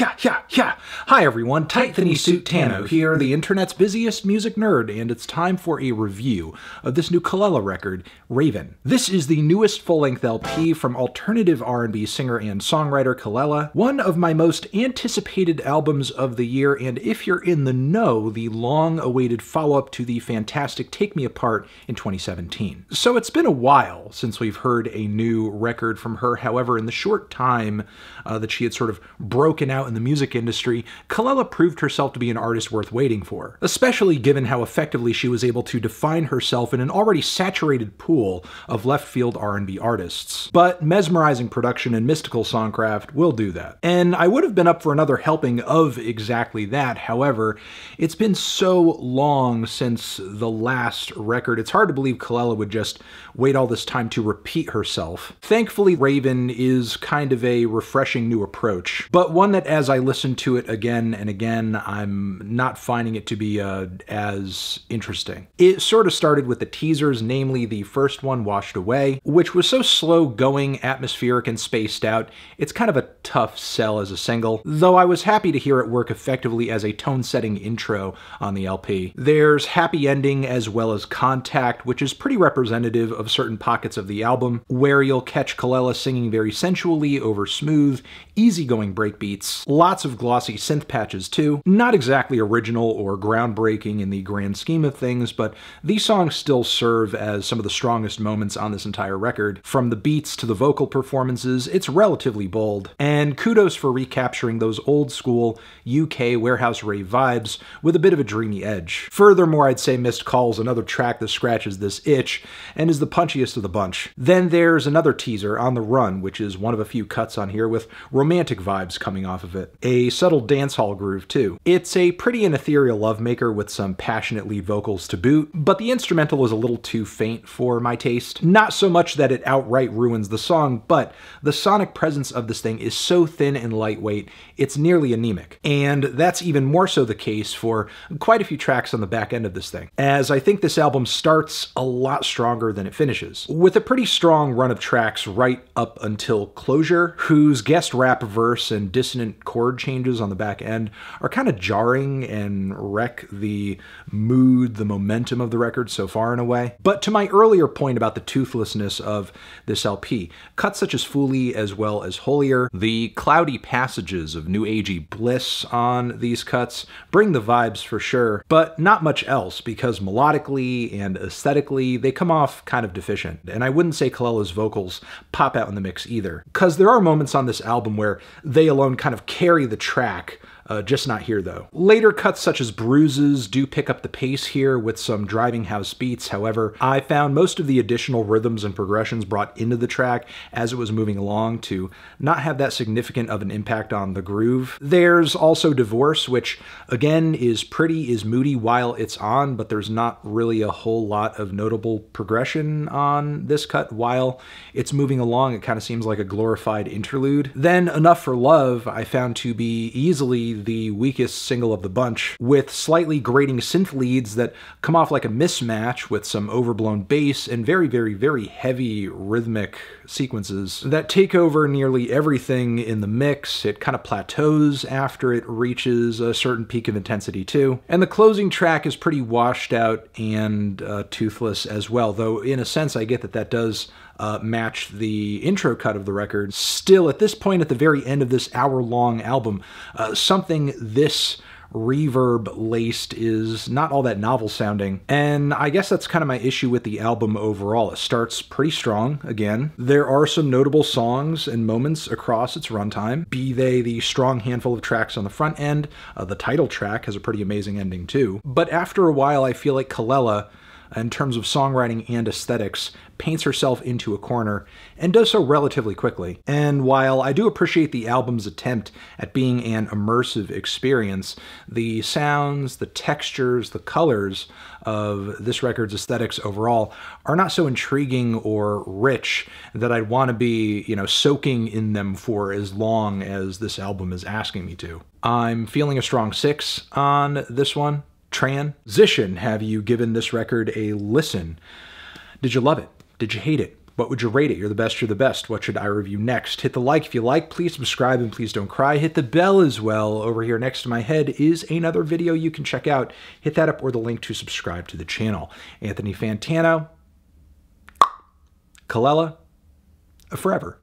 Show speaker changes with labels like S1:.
S1: yeah, yeah, yeah. Hi everyone, Tight Suit Tano here, the internet's busiest music nerd, and it's time for a review of this new Kelela record, Raven. This is the newest full-length LP from alternative R&B singer and songwriter Kelela, one of my most anticipated albums of the year, and if you're in the know, the long-awaited follow-up to the fantastic Take Me Apart in 2017. So it's been a while since we've heard a new record from her, however, in the short time uh, that she had sort of broken out in the music industry, Kelela proved herself to be an artist worth waiting for, especially given how effectively she was able to define herself in an already saturated pool of left field R&B artists. But mesmerizing production and mystical songcraft will do that. And I would have been up for another helping of exactly that. However, it's been so long since the last record, it's hard to believe Kelela would just wait all this time to repeat herself. Thankfully, Raven is kind of a refreshing new approach, but one that as I listen to it again and again, I'm not finding it to be uh, as interesting. It sort of started with the teasers, namely the first one, Washed Away, which was so slow going, atmospheric, and spaced out, it's kind of a tough sell as a single, though I was happy to hear it work effectively as a tone-setting intro on the LP. There's Happy Ending as well as Contact, which is pretty representative of certain pockets of the album, where you'll catch Kelela singing very sensually over smooth, easygoing breakbeats, lots of glossy synth patches too. Not exactly original or groundbreaking in the grand scheme of things, but these songs still serve as some of the strongest moments on this entire record. From the beats to the vocal performances, it's relatively bold, and kudos for recapturing those old school UK warehouse rave vibes with a bit of a dreamy edge. Furthermore, I'd say Missed Call's another track that scratches this itch and is the punchiest of the bunch. Then there's another teaser, On the Run, which is one of a few cuts on here with romantic vibes coming off of it. A subtle dancehall groove, too. It's a pretty and ethereal lovemaker with some passionate lead vocals to boot, but the instrumental is a little too faint for my taste. Not so much that it outright ruins the song, but the sonic presence of this thing is so thin and lightweight, it's nearly anemic. And that's even more so the case for quite a few tracks on the back end of this thing, as I think this album starts a lot stronger than it finishes, with a pretty strong run of tracks right up until Closure, whose guest rap verse and dissonant chord changes on the back end are kind of jarring and wreck the mood, the momentum of the record so far in a way. But to my earlier point about the toothlessness of this LP, cuts such as Fooley as well as Holier, the cloudy passages of new agey bliss on these cuts bring the vibes for sure, but not much else because melodically and aesthetically they come off kind of deficient. And I wouldn't say Kelela's vocals pop out in the mix either, because there are moments on this album where they alone kind of carry the track uh, just not here though. Later cuts such as Bruises do pick up the pace here with some driving house beats, however, I found most of the additional rhythms and progressions brought into the track as it was moving along to not have that significant of an impact on the groove. There's also Divorce, which again is pretty, is moody while it's on, but there's not really a whole lot of notable progression on this cut while it's moving along. It kind of seems like a glorified interlude. Then Enough for Love I found to be easily the weakest single of the bunch, with slightly grating synth leads that come off like a mismatch with some overblown bass and very, very, very heavy rhythmic sequences that take over nearly everything in the mix. It kind of plateaus after it reaches a certain peak of intensity, too. And the closing track is pretty washed out and uh, toothless as well, though in a sense, I get that that does uh, match the intro cut of the record. Still, at this point, at the very end of this hour long album, uh, something this reverb laced is not all that novel sounding. And I guess that's kind of my issue with the album overall. It starts pretty strong again. There are some notable songs and moments across its runtime, be they the strong handful of tracks on the front end. Uh, the title track has a pretty amazing ending too. But after a while, I feel like Kelela in terms of songwriting and aesthetics, paints herself into a corner and does so relatively quickly. And while I do appreciate the album's attempt at being an immersive experience, the sounds, the textures, the colors of this record's aesthetics overall are not so intriguing or rich that I'd want to be, you know, soaking in them for as long as this album is asking me to. I'm feeling a strong six on this one. Transition, have you given this record a listen? Did you love it? Did you hate it? What would you rate it? You're the best, you're the best. What should I review next? Hit the like if you like. Please subscribe and please don't cry. Hit the bell as well. Over here next to my head is another video you can check out. Hit that up or the link to subscribe to the channel. Anthony Fantano, Kelela, forever.